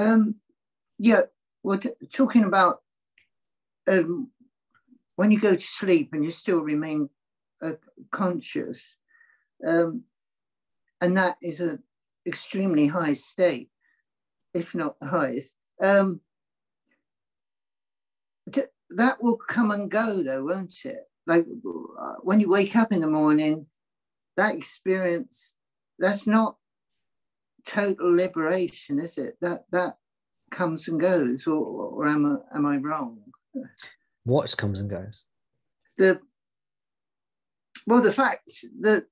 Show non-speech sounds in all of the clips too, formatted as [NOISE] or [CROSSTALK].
Um, yeah, well, t- talking about um, when you go to sleep and you still remain uh, conscious, um, and that is an extremely high state, if not the highest. Um, that will come and go, though, won't it? Like uh, when you wake up in the morning, that experience, that's not total liberation, is it? That that comes and goes, or, or am I am I wrong? What comes and goes? The well, the fact that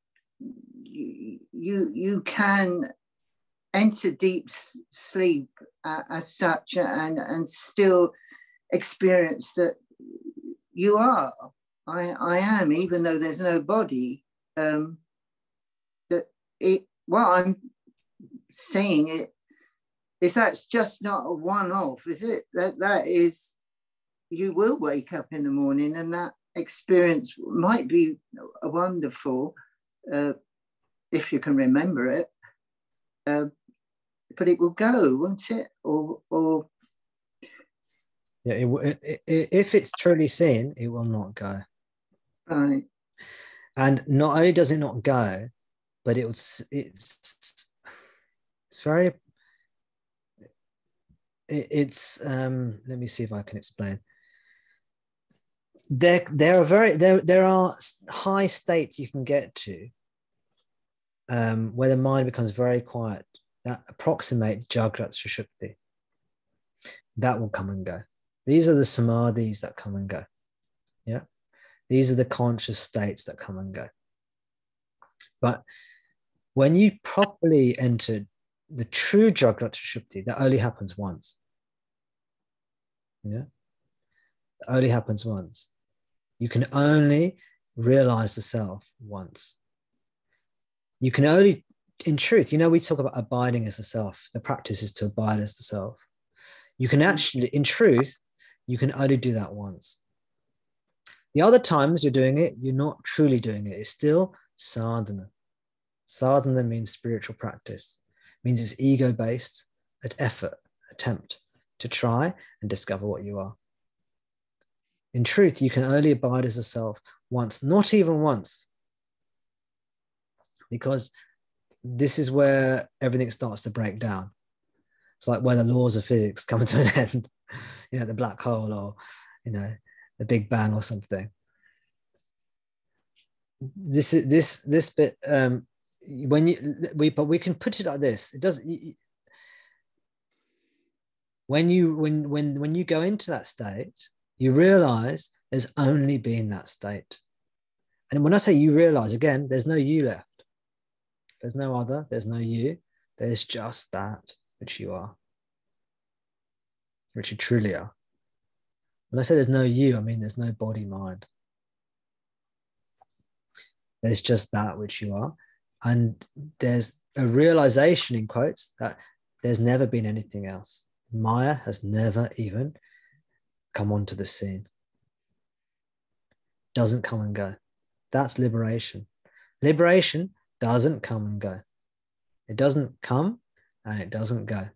you you can enter deep sleep uh, as such and and still experience that you are i i am even though there's no body um that it well i'm saying it is that's just not a one-off is it that that is you will wake up in the morning and that experience might be wonderful uh, if you can remember it. Uh, but it will go, won't it? Or, or yeah, it, it, it, if it's truly seen, it will not go. Right. And not only does it not go, but it was it's it's very it, it's um let me see if I can explain there there are very there there are high states you can get to um, where the mind becomes very quiet that approximate Jagrat Sushupti. That will come and go. These are the samadhis that come and go. Yeah. These are the conscious states that come and go. But when you properly enter the true Jagrat Sushupti, that only happens once. Yeah. It only happens once. You can only realize the self once. You can only, in truth, you know, we talk about abiding as the self. The practice is to abide as the self. You can actually, in truth, you can only do that once. The other times you're doing it, you're not truly doing it. It's still sadhana. Sadhana means spiritual practice, means it's ego based, at effort, attempt to try and discover what you are. In truth, you can only abide as a self once, not even once, because this is where everything starts to break down. It's like where the laws of physics come to an [LAUGHS] end, you know, the black hole or, you know, the Big Bang or something. This is this this bit um, when you we but we can put it like this. It does when you when when when you go into that state, you realize there's only been that state. And when I say you realize again, there's no you left. There's no other, there's no you. There's just that which you are, which you truly are. When I say there's no you, I mean there's no body mind. There's just that which you are. And there's a realization, in quotes, that there's never been anything else. Maya has never even come onto the scene. Doesn't come and go. That's liberation. Liberation doesn't come and go. It doesn't come and it doesn't go.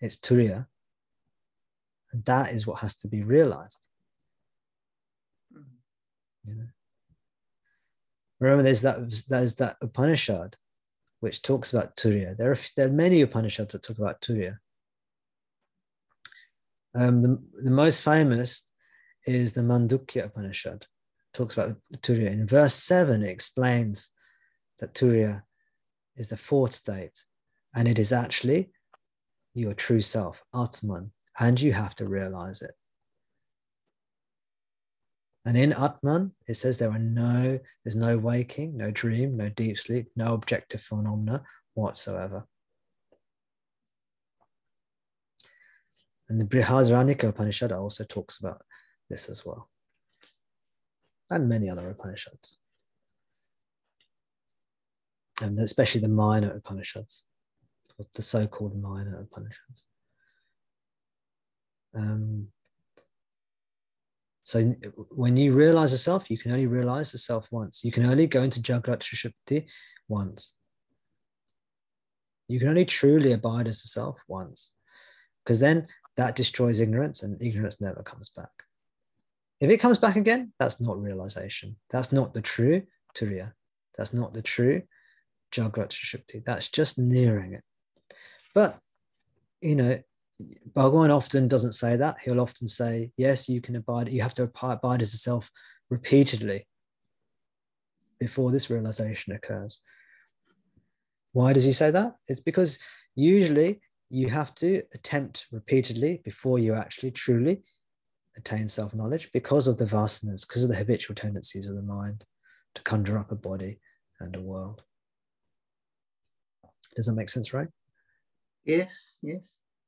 It's Turiya. And that is what has to be realized. Mm-hmm. You know? Remember, there's that there's that Upanishad which talks about Turiya. There are, there are many Upanishads that talk about Turiya. Um, the, the most famous is the Mandukya Upanishad. Talks about Turiya. In verse 7, it explains that Turiya is the fourth state, and it is actually your true self, Atman, and you have to realize it. And in Atman, it says there are no, there's no waking, no dream, no deep sleep, no objective phenomena whatsoever. And the Brihadaranyaka Upanishad also talks about this as well. And many other Upanishads. And especially the minor Upanishads, the so called minor Upanishads. Um, so when you realize the self, you can only realize the self once. You can only go into Jagrat Sushupti once. You can only truly abide as the self once, because then that destroys ignorance and ignorance never comes back. If it comes back again, that's not realization. That's not the true Turiya. That's not the true Jagrat Sushupti. That's just nearing it. But, you know, Bhagwan often doesn't say that. He'll often say, yes, you can abide, you have to abide as a self repeatedly before this realization occurs. Why does he say that? It's because usually you have to attempt repeatedly before you actually truly attain self knowledge because of the vasanas, because of the habitual tendencies of the mind to conjure up a body and a world. Does that make sense, right? Yes, yes.